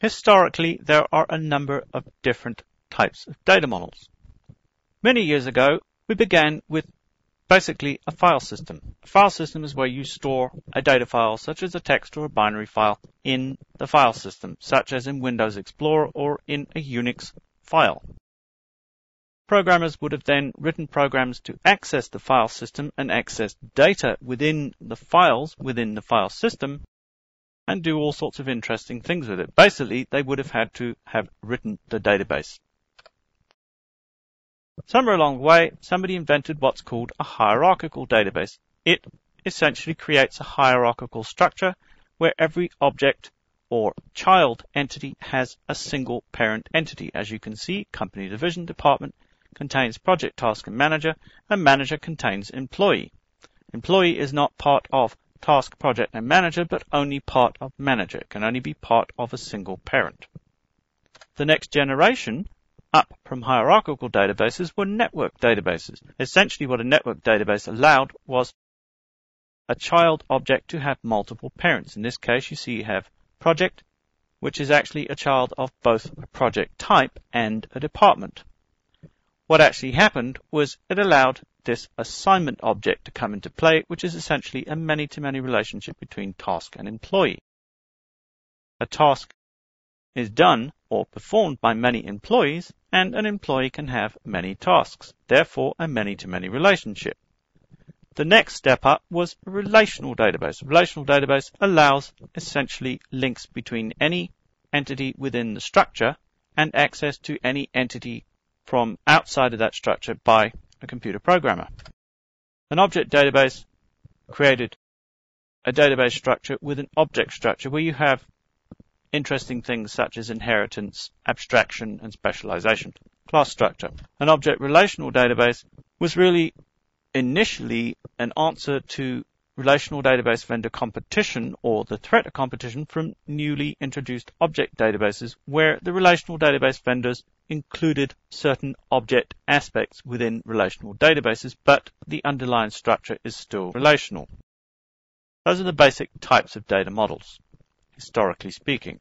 Historically, there are a number of different types of data models. Many years ago, we began with basically a file system. A file system is where you store a data file, such as a text or a binary file, in the file system, such as in Windows Explorer or in a Unix file. Programmers would have then written programs to access the file system and access data within the files within the file system and do all sorts of interesting things with it. Basically, they would have had to have written the database. Somewhere along the way, somebody invented what's called a hierarchical database. It essentially creates a hierarchical structure where every object or child entity has a single parent entity. As you can see, company division department contains project task and manager, and manager contains employee. Employee is not part of task, project, and manager, but only part of manager. It can only be part of a single parent. The next generation up from hierarchical databases were network databases. Essentially what a network database allowed was a child object to have multiple parents. In this case, you see you have project, which is actually a child of both a project type and a department. What actually happened was it allowed this assignment object to come into play, which is essentially a many-to-many relationship between task and employee. A task is done or performed by many employees, and an employee can have many tasks, therefore a many-to-many relationship. The next step up was a relational database. A relational database allows essentially links between any entity within the structure and access to any entity from outside of that structure by a computer programmer. An object database created a database structure with an object structure where you have interesting things such as inheritance, abstraction, and specialization. Class structure. An object relational database was really initially an answer to relational database vendor competition or the threat of competition from newly introduced object databases where the relational database vendors included certain object aspects within relational databases, but the underlying structure is still relational. Those are the basic types of data models historically speaking.